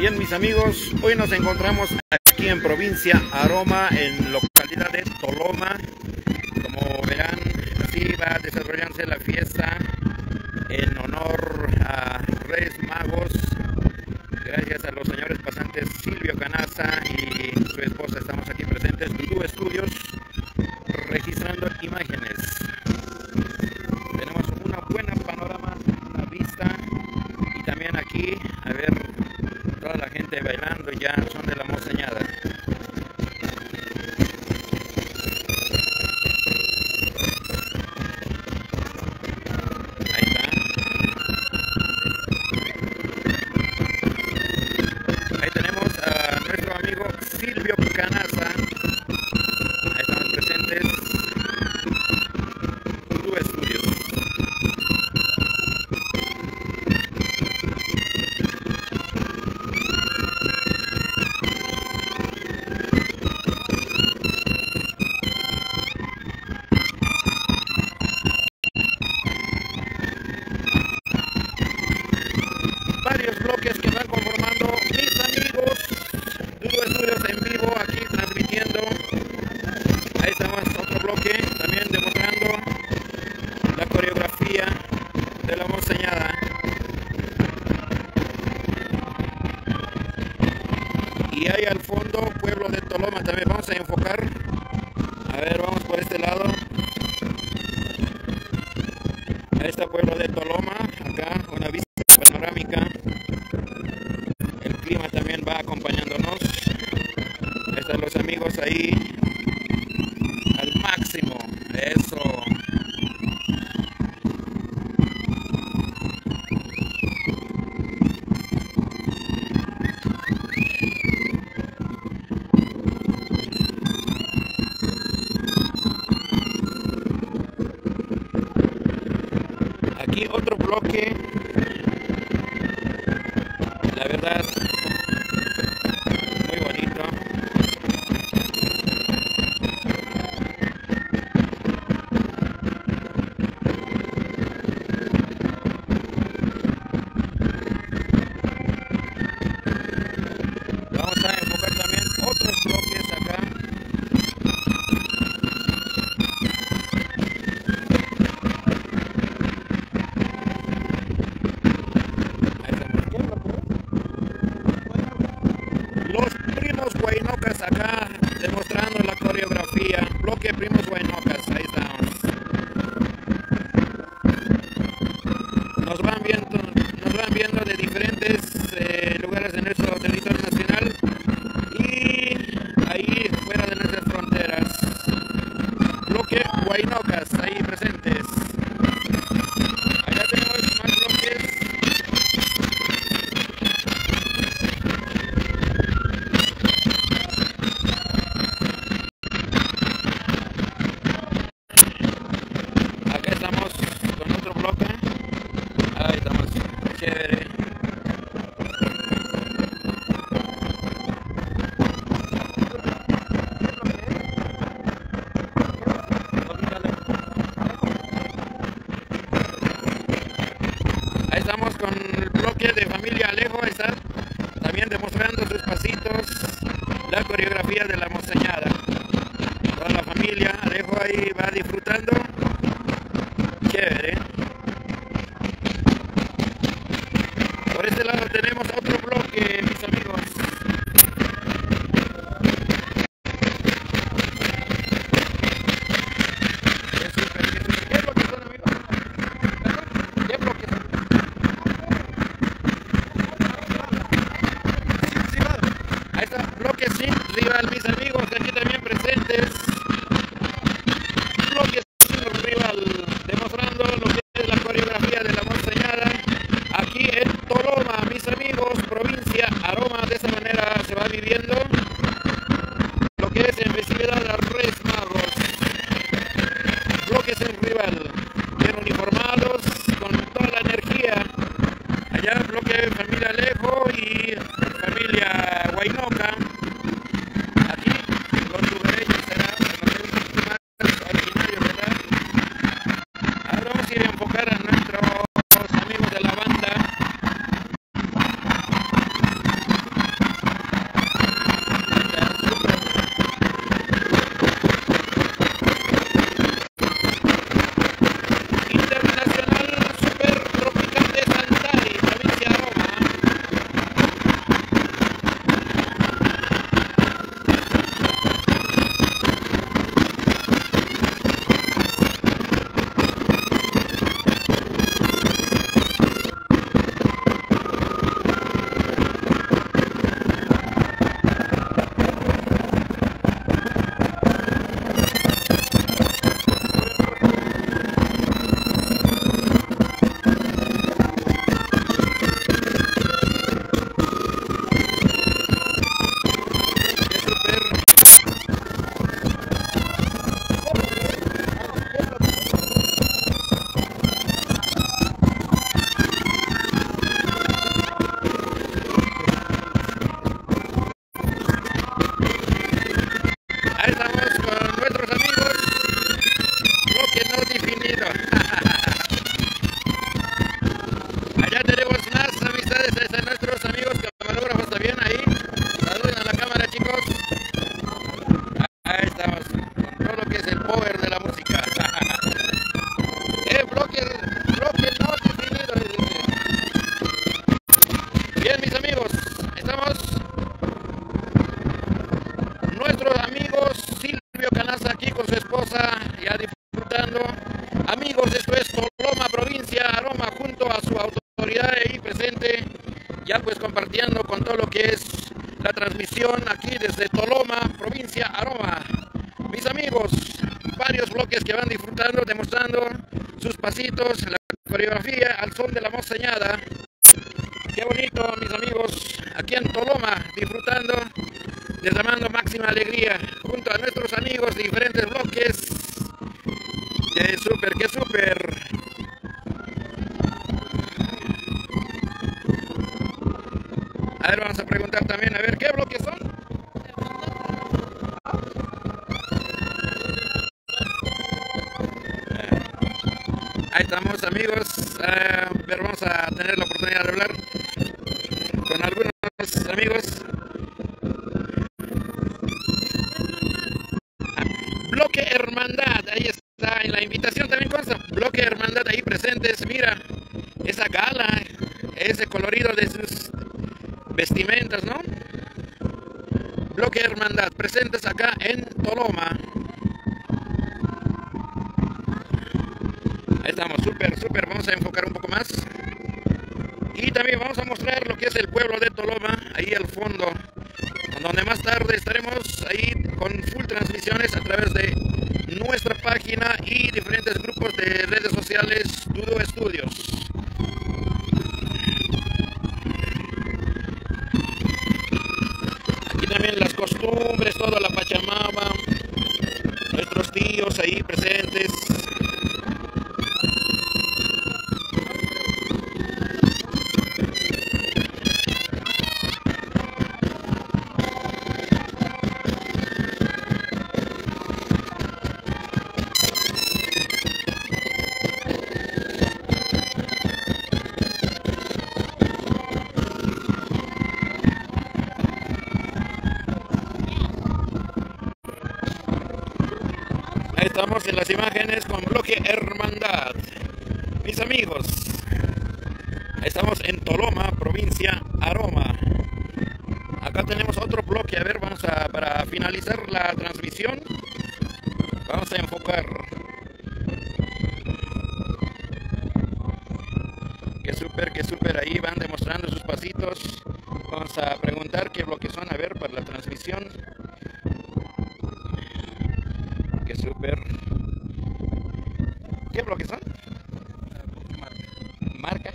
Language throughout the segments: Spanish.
Bien, mis amigos, hoy nos encontramos aquí en provincia Aroma, en localidad de Toloma. Como verán, así va a desarrollarse la fiesta en honor a Reyes Magos. Gracias a los señores pasantes Silvio Canaza y su esposa. Estamos lado La coreografía de la montañada. Toda la familia, Alejo ahí va disfrutando. Chévere. Por este lado tenemos otro Claro que sí, Rival, mis amigos, aquí también presentes. Amigos, esto es Coloma, provincia Aroma, junto a su autoridad ahí presente, ya pues compartiendo con todo lo que es la transmisión aquí desde Toloma, provincia Aroma. Mis amigos, varios bloques que van disfrutando, demostrando sus pasitos, la coreografía al son de la voz mozañada. Qué bonito, mis amigos, aquí en Toloma, disfrutando, derramando máxima alegría. Amigos, uh, vamos a tener la oportunidad de hablar Y también vamos a mostrar lo que es el pueblo de Toloma, ahí al fondo, donde más tarde estaremos ahí con full transmisiones a través de nuestra página y diferentes grupos de redes sociales Dudo Estudios. Estamos en las imágenes con bloque Hermandad. Mis amigos, estamos en Toloma, provincia Aroma. Acá tenemos otro bloque, a ver, vamos a, para finalizar la transmisión, vamos a enfocar. Que súper, que súper, ahí van demostrando sus pasitos. Vamos a preguntar qué bloques son, a ver, para la transmisión. Que súper. ¿Qué bloques son? Marca.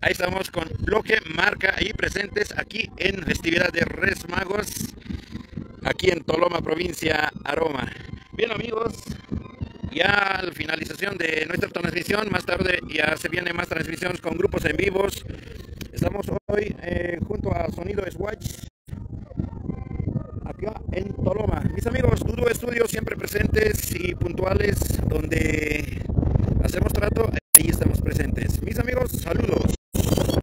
Ahí estamos con bloque marca ahí presentes aquí en festividad de Res Magos, aquí en Toloma, provincia Aroma. Bien amigos, ya la finalización de nuestra transmisión, más tarde ya se vienen más transmisiones con grupos en vivos. Estamos hoy eh, junto a Sonido Swatch en Toloma. Mis amigos, Dudo Estudios siempre presentes y puntuales, donde hacemos trato, ahí estamos presentes. Mis amigos, saludos.